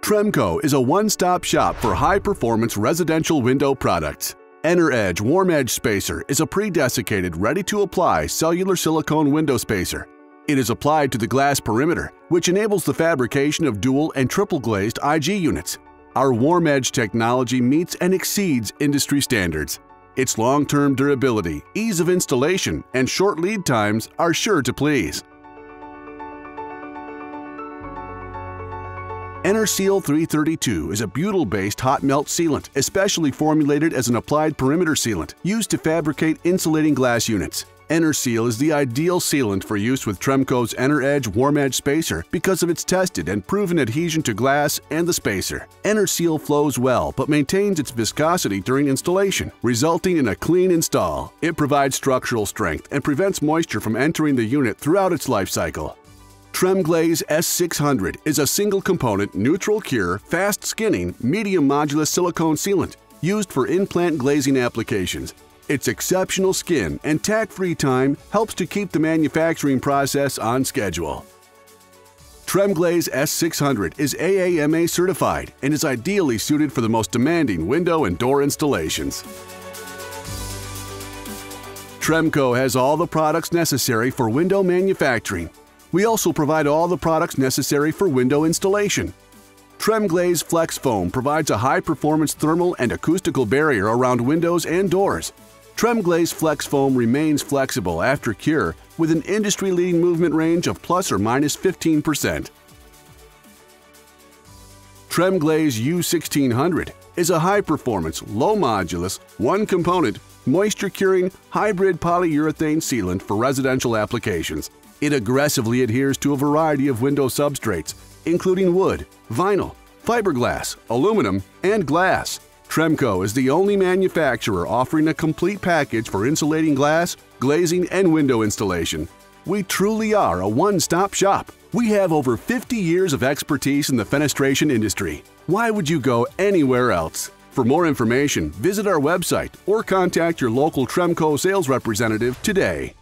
Tremco is a one-stop shop for high-performance residential window products. EnerEdge Warm Edge Spacer is a pre-desiccated, ready-to-apply cellular silicone window spacer. It is applied to the glass perimeter, which enables the fabrication of dual and triple glazed IG units. Our Warm Edge technology meets and exceeds industry standards. Its long-term durability, ease of installation, and short lead times are sure to please. EnerSeal 332 is a butyl-based hot melt sealant, especially formulated as an applied perimeter sealant used to fabricate insulating glass units. EnerSeal is the ideal sealant for use with Tremco's EnerEdge Warm Edge Spacer because of its tested and proven adhesion to glass and the spacer. EnerSeal flows well but maintains its viscosity during installation, resulting in a clean install. It provides structural strength and prevents moisture from entering the unit throughout its life cycle. Tremglaze S600 is a single-component, neutral-cure, fast-skinning, medium modulus silicone sealant used for in-plant glazing applications. Its exceptional skin and tack-free time helps to keep the manufacturing process on schedule. Tremglaze S600 is AAMA certified and is ideally suited for the most demanding window and door installations. Tremco has all the products necessary for window manufacturing we also provide all the products necessary for window installation. Tremglaze Flex Foam provides a high-performance thermal and acoustical barrier around windows and doors. Tremglaze Flex Foam remains flexible after cure with an industry-leading movement range of plus or minus 15%. Tremglaze U1600 is a high-performance, low-modulus, one-component, moisture-curing, hybrid polyurethane sealant for residential applications. It aggressively adheres to a variety of window substrates, including wood, vinyl, fiberglass, aluminum, and glass. Tremco is the only manufacturer offering a complete package for insulating glass, glazing, and window installation. We truly are a one-stop shop. We have over 50 years of expertise in the fenestration industry. Why would you go anywhere else? For more information, visit our website or contact your local Tremco sales representative today.